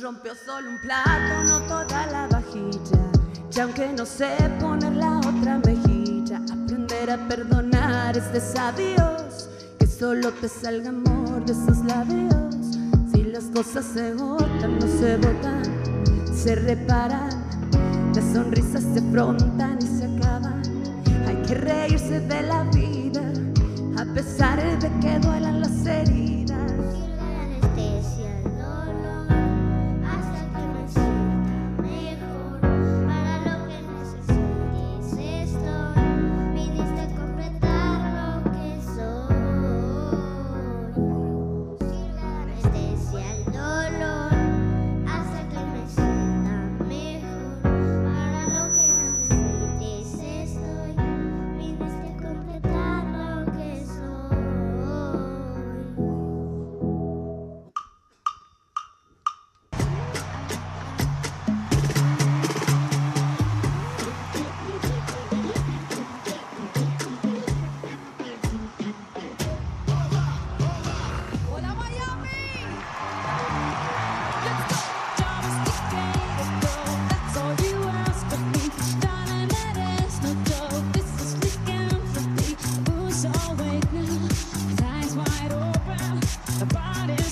Rompió solo un plato, no toda la vajilla. Y aunque no sé poner la otra mejilla, aprender a perdonar es de sabios. Que solo te salga amor de esos labios. Si las cosas se botan, no se botan, se reparan. Las sonrisas se afrontan y se acaban. Hay que reírse de la vida, a pesar de que duelan las heridas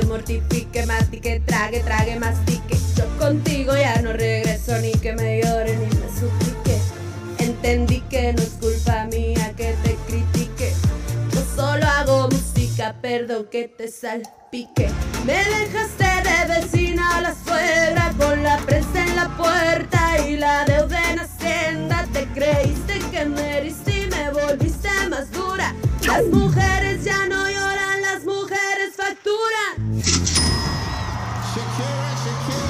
te mortifique, matique, trague, trague, mastique. Yo contigo ya no regreso ni que me llore ni me suplique. Entendí que no es culpa mía que te critique. Yo solo hago música, perdón que te salpique. Me dejaste de vecina a la suegra Shakira, Shakira.